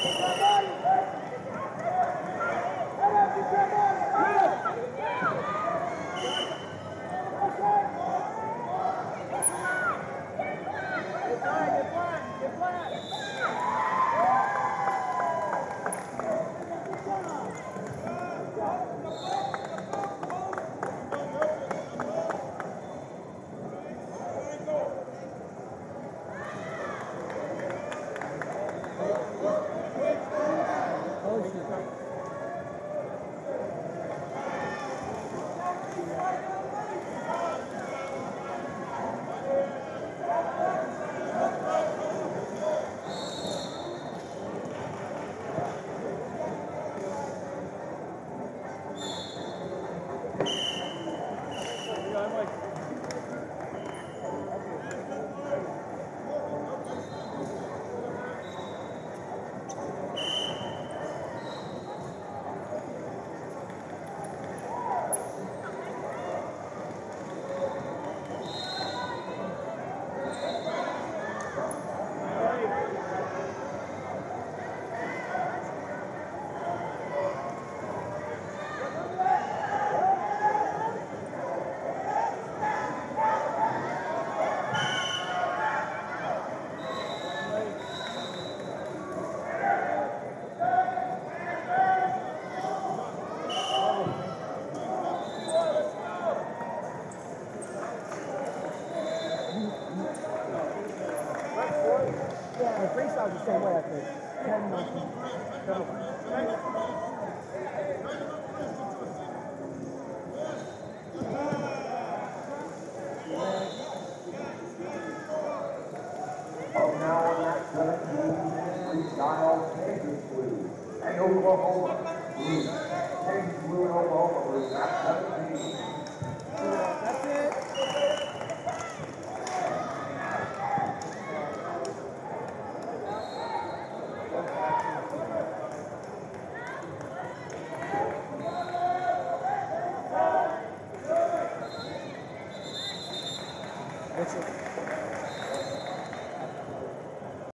Get flat, Yeah, the freestyle's the same way, I think. Ten nothing. Up now on that 17 freestyle Kansas Blue and Oklahoma Blue. Kansas Blue and Oklahoma Blue, not 17. ごちそう